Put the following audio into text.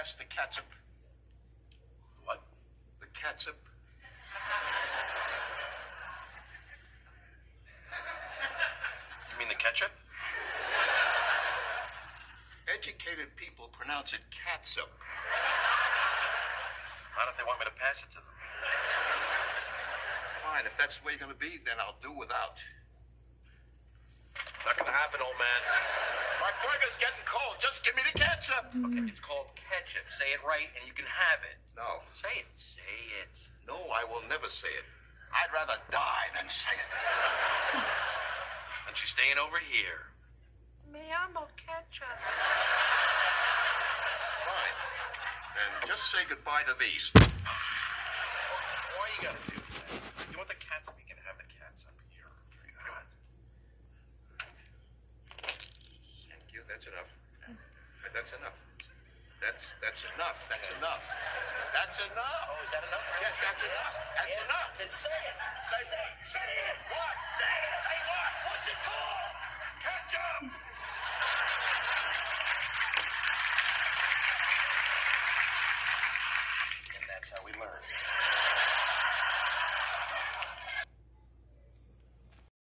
pass the catsup? What? The catsup? You mean the ketchup? Educated people pronounce it catsup. Why don't they want me to pass it to them? Fine, if that's the way you're gonna be, then I'll do without. Not gonna happen, old man. Burger's getting cold. Just give me the ketchup. Mm. Okay, it's called ketchup. Say it right and you can have it. No, Say it. Say it. no, I will never say it. I'd rather die than say it. And she's staying over here. Me amo ketchup. Fine. And just say goodbye to these. Why you gotta do that? You want the catsup? You can That's enough. That's enough. That's that's enough. That's enough. That's enough. Oh, is that enough? Yes, that's enough. That's yeah. enough. Then say it. Say, say it. Say it. What? Say it. Hey, what? What's it called? Catch up. And that's how we learn.